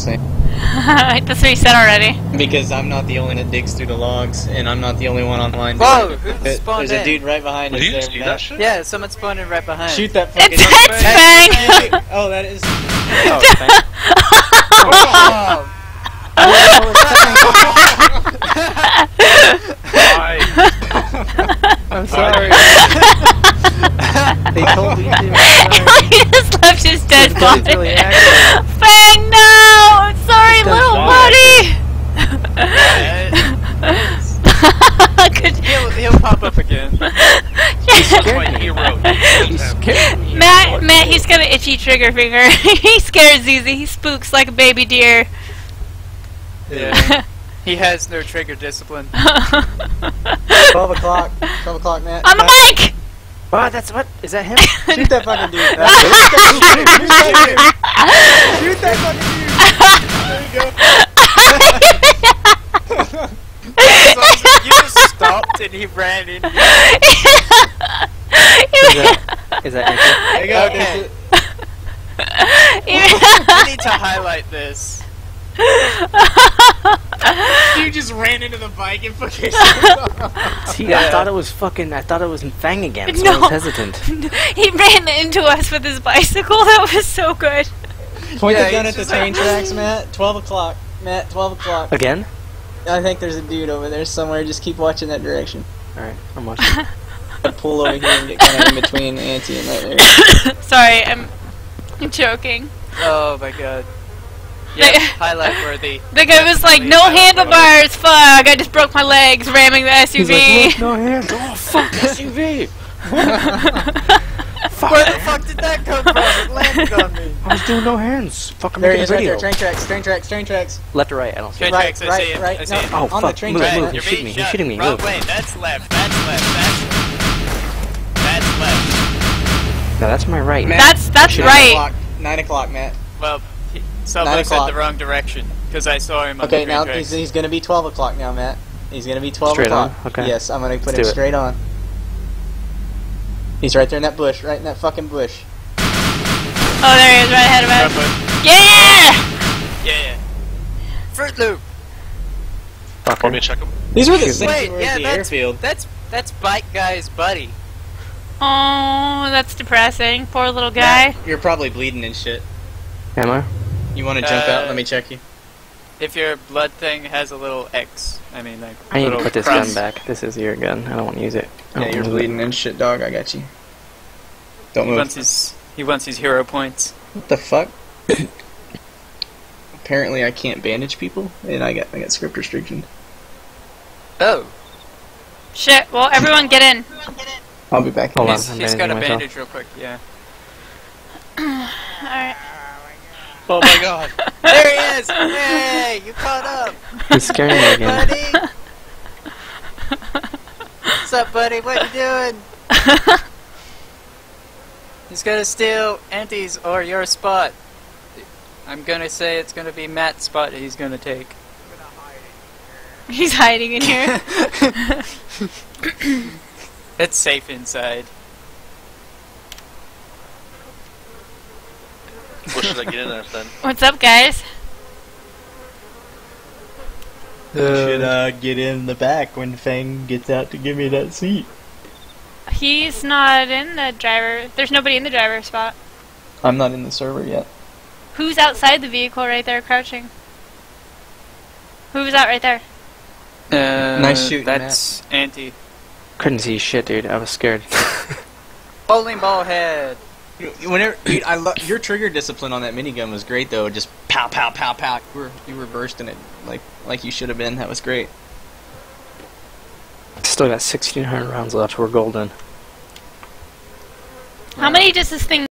just saying. That's what he said already. Because I'm not the only one that digs through the logs, and I'm not the only one online. Whoa, who There- spawned There's a dude right behind us you there. see that shit? Yeah, someone spawned in right behind. Shoot that fucking. It's, it's Fang! oh, that is. Oh, thank- Why? I'm sorry. They told me to. he just left his dead body. really active. Fang, no! I'm sorry, That's little why. buddy! Good- he'll, he'll pop up again. My hero. He's scared. Matt, Matt, he's got an itchy trigger finger. he scares Zizi. He spooks like a baby deer. Yeah. He has no trigger discipline. 12 o'clock. 12 o'clock, Matt. On the mic! What? That's what? Is that him? Shoot that fucking dude. Shoot that fucking dude. Shoot that fucking dude. There you go. you just stopped and he ran in. Is that, is that There you go. Okay. There's We need to highlight this. You just ran into the bike and fucking. See, Yeah. I thought it was fucking. I thought it was Fang again, so I No. was hesitant. he ran into us with his bicycle. That was so good. Point Yeah, the gun at the train tracks, Matt. 12 o'clock. Matt, 12 o'clock. Again? I think there's a dude over there somewhere. Just keep watching that direction. Alright, I'm watching. I'd pull over here and get kind of in between Auntie and right there. Sorry, I'm joking. Oh my god. Yeah, highlight worthy. The guy was like, no handlebars, fuck, I just broke my legs ramming the SUV. no hands. Oh, fuck, SUV! fuck, Where the fuck did that come from? It landed on me. I was doing no hands. Fuck, I'm There he making is, a right video. there. Train tracks, train tracks, train tracks. Left or right? I don't see Train it. Right, tracks, I right, see him. right. I see No, him. Oh, on fuck, the train move, tracks. move. You're you're shooting me, you're shooting me, Wrong move. way. That's left. That's left. That's left. that's left. No, that's my right. Matt. That's that's Nine right. o'clock. Nine o'clock, Matt. Well, he, Nine someone said the wrong direction because I saw him on Okay, the now train he's, tracks. he's gonna be 12 o'clock now, Matt. He's gonna be 12 Straight o'clock. on? Okay. Yes, I'm gonna put Let's him do it. straight on. He's right there in that bush, right in that fucking bush. Oh, there he is, right ahead of us. foot. Yeah! Yeah. Fruit Loop. Fucker. Want me to check him? These were the Shoot. same Wait, yeah, the that's airfield. that's that's Bike Guy's buddy. Oh, that's depressing. Poor little guy. You're probably bleeding and shit. Am I? You want to jump out? Uh, Let me check you. If your blood thing has a little X, I mean like. I need to put this cross. gun back. This is your gun. I don't want to use it. I Yeah, you're wanna it. bleeding and shit, dog. I got you. Don't He move. wants his he wants his hero points. What the fuck? Apparently, I can't bandage people, and I got I got script restriction. Oh, Shit, well, everyone get in. I'll be back. Hold on, he's, I'm he's got a myself. bandage real quick. Yeah. Alright. Oh my god. there he is! Hey, you caught up, He's scaring me again. buddy. What's up, buddy? What you doing? He's gonna steal Auntie's or your spot. I'm gonna say it's gonna be Matt's spot he's gonna take. He's hiding in here. It's safe inside. What should I get in there then? What's up, guys? Should uh, get in the back when Fang gets out to give me that seat. He's not in the driver. There's nobody in the driver's spot. I'm not in the server yet. Who's outside the vehicle right there crouching? Who's out right there? Uh, Nice shooting, That's Auntie. Couldn't see shit, dude. I was scared. Bowling ball head. Whenever dude, I love your trigger discipline on that minigun was great though. Just pow pow pow pow. You were you were bursting it like like you should have been. That was great. Still got 1,600 rounds left. We're golden. How many does this thing